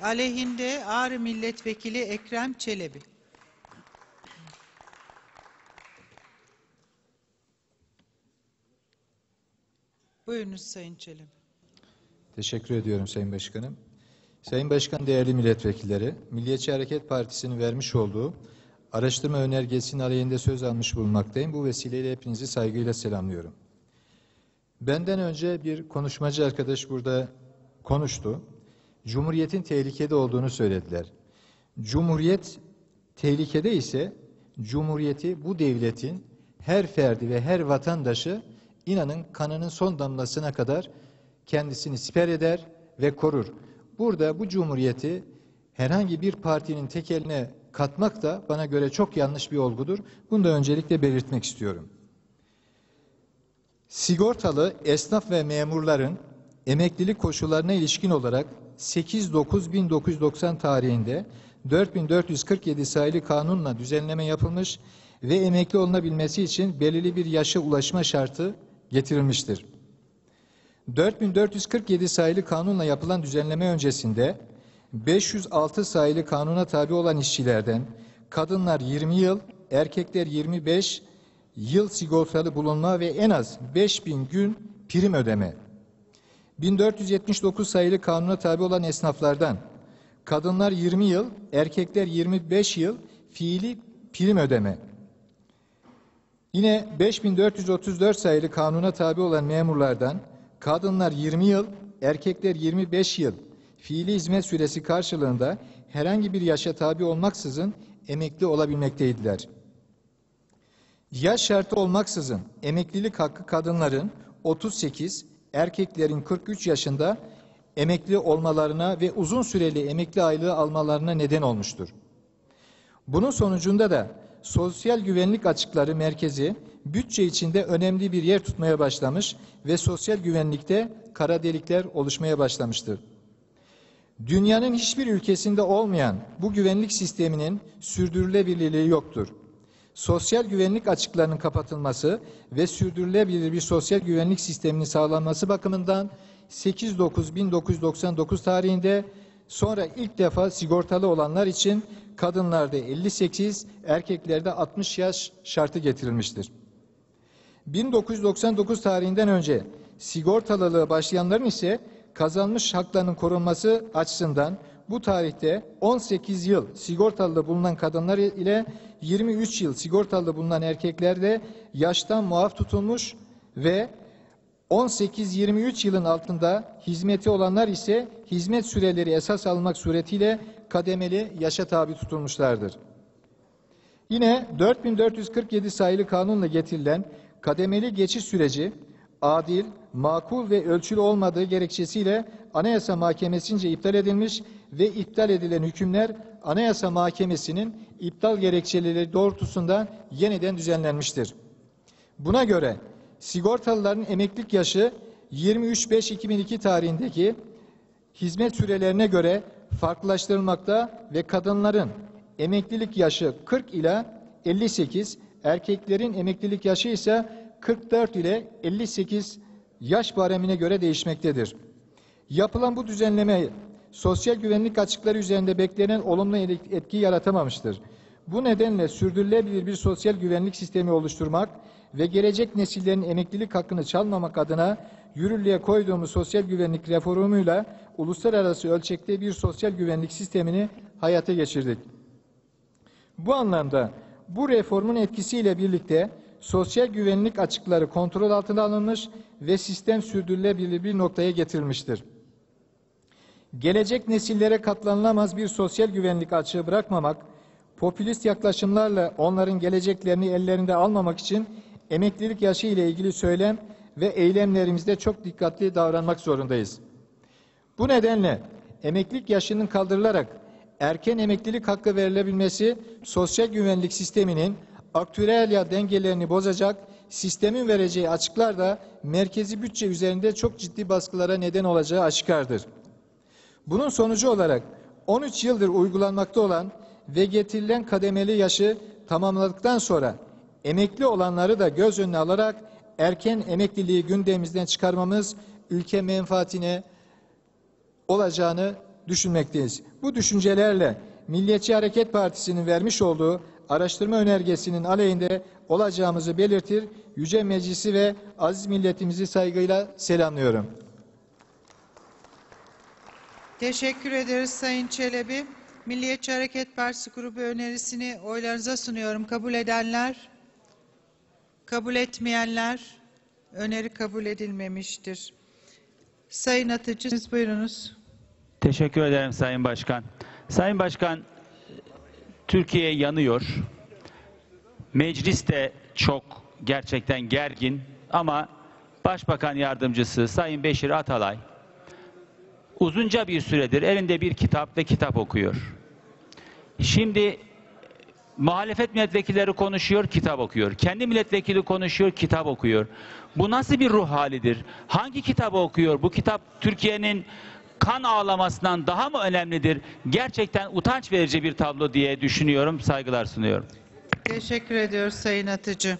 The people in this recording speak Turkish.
Aleyhinde Ağrı Milletvekili Ekrem Çelebi. Buyurunuz Sayın Çelebi. Teşekkür ediyorum Sayın Başkanım. Sayın Başkan, değerli milletvekilleri, Milliyetçi Hareket Partisi'nin vermiş olduğu araştırma önergesinin aleyhinde söz almış bulunmaktayım. Bu vesileyle hepinizi saygıyla selamlıyorum. Benden önce bir konuşmacı arkadaş burada konuştu. Cumhuriyetin tehlikede olduğunu söylediler. Cumhuriyet tehlikede ise Cumhuriyeti bu devletin her ferdi ve her vatandaşı inanın kanının son damlasına kadar kendisini siper eder ve korur. Burada bu cumhuriyeti herhangi bir partinin tekeline katmak da bana göre çok yanlış bir olgudur. Bunu da öncelikle belirtmek istiyorum. Sigortalı esnaf ve memurların emeklilik koşullarına ilişkin olarak 8-9-1990 tarihinde 4447 sayılı kanunla düzenleme yapılmış ve emekli olunabilmesi için belirli bir yaşa ulaşma şartı getirilmiştir. 4447 sayılı kanunla yapılan düzenleme öncesinde 506 sayılı kanuna tabi olan işçilerden kadınlar 20 yıl, erkekler 25 yıl sigortalı bulunma ve en az 5000 gün prim ödeme. 1479 sayılı kanuna tabi olan esnaflardan kadınlar 20 yıl, erkekler 25 yıl fiili prim ödeme. Yine 5434 sayılı kanuna tabi olan memurlardan kadınlar 20 yıl, erkekler 25 yıl fiili hizmet süresi karşılığında herhangi bir yaşa tabi olmaksızın emekli olabilmekteydiler. Yaş şartı olmaksızın emeklilik hakkı kadınların 38, erkeklerin 43 yaşında emekli olmalarına ve uzun süreli emekli aylığı almalarına neden olmuştur. Bunun sonucunda da Sosyal Güvenlik Açıkları Merkezi bütçe içinde önemli bir yer tutmaya başlamış ve sosyal güvenlikte kara delikler oluşmaya başlamıştır. Dünyanın hiçbir ülkesinde olmayan bu güvenlik sisteminin sürdürülebilirliği yoktur. Sosyal güvenlik açıklarının kapatılması ve sürdürülebilir bir sosyal güvenlik sisteminin sağlanması bakımından 8-9-1999 tarihinde sonra ilk defa sigortalı olanlar için kadınlarda 58, erkeklerde 60 yaş şartı getirilmiştir. 1999 tarihinden önce sigortalılığı başlayanların ise kazanmış haklarının korunması açısından bu tarihte 18 yıl sigortalı bulunan kadınlar ile 23 yıl sigortalı bulunan erkeklerde yaştan muaf tutulmuş ve 18-23 yılın altında hizmeti olanlar ise hizmet süreleri esas almak suretiyle kademeli yaşa tabi tutulmuşlardır. Yine 4447 sayılı kanunla getirilen kademeli geçiş süreci adil, makul ve ölçülü olmadığı gerekçesiyle Anayasa Mahkemesi'nce iptal edilmiş ve iptal edilen hükümler Anayasa Mahkemesi'nin iptal gerekçeleri doğrultusunda yeniden düzenlenmiştir. Buna göre sigortalıların emeklilik yaşı 23.5.2002 tarihindeki hizmet sürelerine göre farklılaştırılmakta ve kadınların emeklilik yaşı 40 ile 58, erkeklerin emeklilik yaşı ise 44 ile 58 yaş baremine göre değişmektedir. Yapılan bu düzenleme sosyal güvenlik açıkları üzerinde beklenen olumlu etki yaratamamıştır. Bu nedenle sürdürülebilir bir sosyal güvenlik sistemi oluşturmak ve gelecek nesillerin emeklilik hakkını çalmamak adına yürürlüğe koyduğumuz sosyal güvenlik reformuyla uluslararası ölçekte bir sosyal güvenlik sistemini hayata geçirdik. Bu anlamda bu reformun etkisiyle birlikte sosyal güvenlik açıkları kontrol altına alınmış ve sistem sürdürülebilir bir noktaya getirilmiştir. Gelecek nesillere katlanılamaz bir sosyal güvenlik açığı bırakmamak, popülist yaklaşımlarla onların geleceklerini ellerinde almamak için emeklilik yaşı ile ilgili söylem ve eylemlerimizde çok dikkatli davranmak zorundayız. Bu nedenle emeklilik yaşının kaldırılarak erken emeklilik hakkı verilebilmesi sosyal güvenlik sisteminin aktüel dengelerini bozacak, sistemin vereceği açıklar da merkezi bütçe üzerinde çok ciddi baskılara neden olacağı aşikardır. Bunun sonucu olarak 13 yıldır uygulanmakta olan ve getirilen kademeli yaşı tamamladıktan sonra emekli olanları da göz önüne alarak erken emekliliği gündemimizden çıkarmamız ülke menfaatine olacağını düşünmekteyiz. Bu düşüncelerle Milliyetçi Hareket Partisi'nin vermiş olduğu araştırma önergesinin aleyhinde olacağımızı belirtir. Yüce Meclisi ve aziz milletimizi saygıyla selamlıyorum. Teşekkür ederiz Sayın Çelebi. Milliyetçi Hareket Partisi grubu önerisini oylarınıza sunuyorum. Kabul edenler, kabul etmeyenler, öneri kabul edilmemiştir. Sayın Atıcı, siz buyurunuz. Teşekkür ederim Sayın Başkan. Sayın Başkan, Türkiye yanıyor. Meclis de çok gerçekten gergin ama Başbakan Yardımcısı Sayın Beşir Atalay uzunca bir süredir elinde bir kitap ve kitap okuyor. Şimdi muhalefet milletvekilleri konuşuyor, kitap okuyor. Kendi milletvekili konuşuyor, kitap okuyor. Bu nasıl bir ruh halidir? Hangi kitabı okuyor? Bu kitap Türkiye'nin kan ağlamasından daha mı önemlidir? Gerçekten utanç verici bir tablo diye düşünüyorum. Saygılar sunuyorum. Teşekkür ediyoruz Sayın Atıcı.